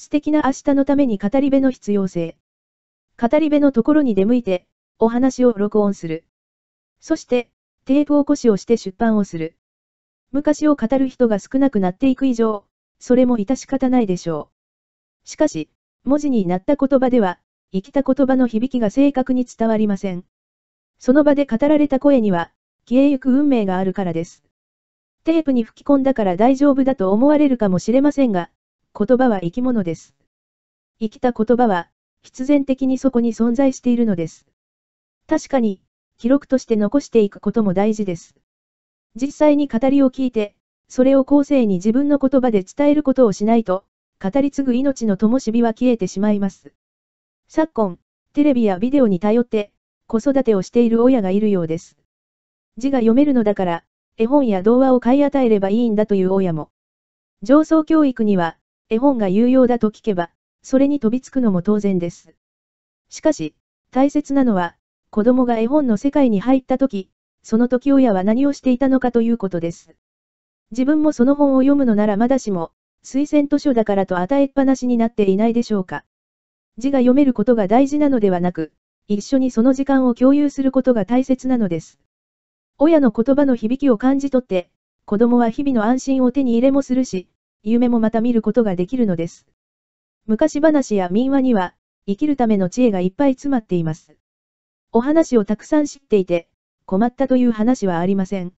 素敵な明日のために語り部の必要性。語り部のところに出向いて、お話を録音する。そして、テープ起こしをして出版をする。昔を語る人が少なくなっていく以上、それも致し方ないでしょう。しかし、文字になった言葉では、生きた言葉の響きが正確に伝わりません。その場で語られた声には、消えゆく運命があるからです。テープに吹き込んだから大丈夫だと思われるかもしれませんが、言葉は生き物です。生きた言葉は、必然的にそこに存在しているのです。確かに、記録として残していくことも大事です。実際に語りを聞いて、それを後世に自分の言葉で伝えることをしないと、語り継ぐ命の灯火は消えてしまいます。昨今、テレビやビデオに頼って、子育てをしている親がいるようです。字が読めるのだから、絵本や童話を買い与えればいいんだという親も。上層教育には、絵本が有用だと聞けば、それに飛びつくのも当然です。しかし、大切なのは、子供が絵本の世界に入った時、その時親は何をしていたのかということです。自分もその本を読むのならまだしも、推薦図書だからと与えっぱなしになっていないでしょうか。字が読めることが大事なのではなく、一緒にその時間を共有することが大切なのです。親の言葉の響きを感じ取って、子供は日々の安心を手に入れもするし、夢もまた見ることができるのです。昔話や民話には、生きるための知恵がいっぱい詰まっています。お話をたくさん知っていて、困ったという話はありません。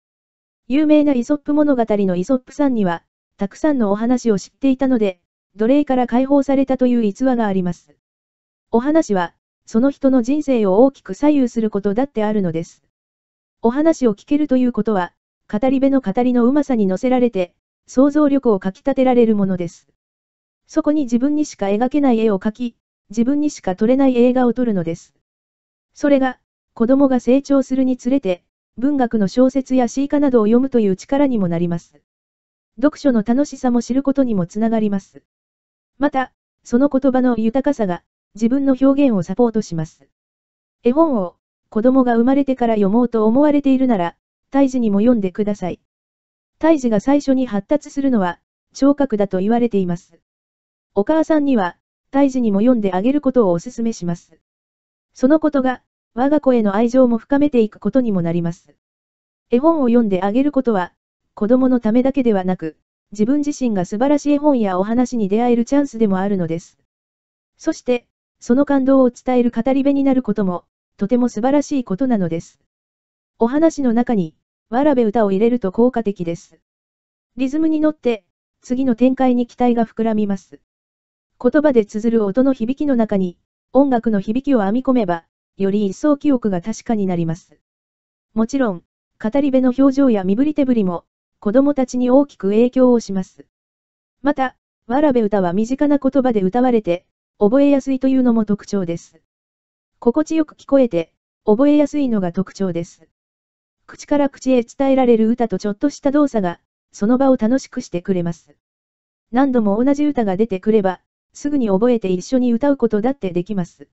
有名なイソップ物語のイソップさんには、たくさんのお話を知っていたので、奴隷から解放されたという逸話があります。お話は、その人の人生を大きく左右することだってあるのです。お話を聞けるということは、語り部の語りのうまさに乗せられて、想像力をかき立てられるものです。そこに自分にしか描けない絵を描き、自分にしか撮れない映画を撮るのです。それが、子供が成長するにつれて、文学の小説や詩歌などを読むという力にもなります。読書の楽しさも知ることにもつながります。また、その言葉の豊かさが、自分の表現をサポートします。絵本を、子供が生まれてから読もうと思われているなら、胎児にも読んでください。胎児が最初に発達するのは、聴覚だと言われています。お母さんには、胎児にも読んであげることをお勧めします。そのことが、我が子への愛情も深めていくことにもなります。絵本を読んであげることは、子供のためだけではなく、自分自身が素晴らしい絵本やお話に出会えるチャンスでもあるのです。そして、その感動を伝える語り部になることも、とても素晴らしいことなのです。お話の中に、わらべ歌を入れると効果的です。リズムに乗って、次の展開に期待が膨らみます。言葉で綴る音の響きの中に、音楽の響きを編み込めば、より一層記憶が確かになります。もちろん、語り部の表情や身振り手振りも、子供たちに大きく影響をします。また、わらべ歌は身近な言葉で歌われて、覚えやすいというのも特徴です。心地よく聞こえて、覚えやすいのが特徴です。口から口へ伝えられる歌とちょっとした動作が、その場を楽しくしてくれます。何度も同じ歌が出てくれば、すぐに覚えて一緒に歌うことだってできます。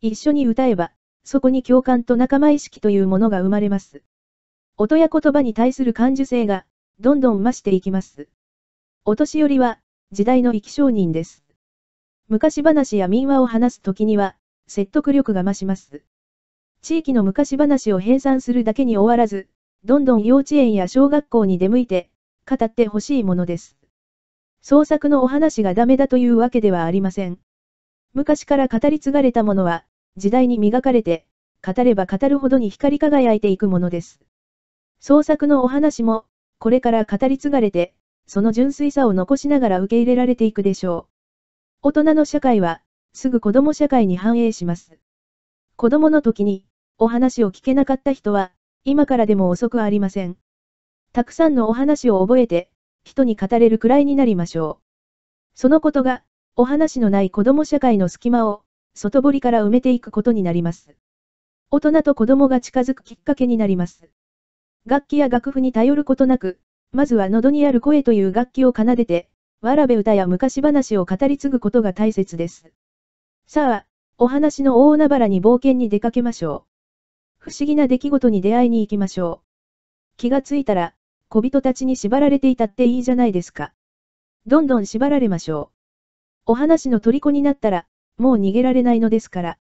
一緒に歌えば、そこに共感と仲間意識というものが生まれます。音や言葉に対する感受性が、どんどん増していきます。お年寄りは、時代の生き証人です。昔話や民話を話すときには、説得力が増します。地域の昔話を編纂するだけに終わらず、どんどん幼稚園や小学校に出向いて、語ってほしいものです。創作のお話がダメだというわけではありません。昔から語り継がれたものは、時代に磨かれて、語れば語るほどに光り輝いていくものです。創作のお話も、これから語り継がれて、その純粋さを残しながら受け入れられていくでしょう。大人の社会は、すぐ子供社会に反映します。子供の時に、お話を聞けなかった人は、今からでも遅くありません。たくさんのお話を覚えて、人に語れるくらいになりましょう。そのことが、お話のない子供社会の隙間を、外堀から埋めていくことになります。大人と子供が近づくきっかけになります。楽器や楽譜に頼ることなく、まずは喉にある声という楽器を奏でて、わらべ歌や昔話を語り継ぐことが大切です。さあ、お話の大海原に冒険に出かけましょう。不思議な出来事に出会いに行きましょう。気がついたら、小人たちに縛られていたっていいじゃないですか。どんどん縛られましょう。お話の虜になったら、もう逃げられないのですから。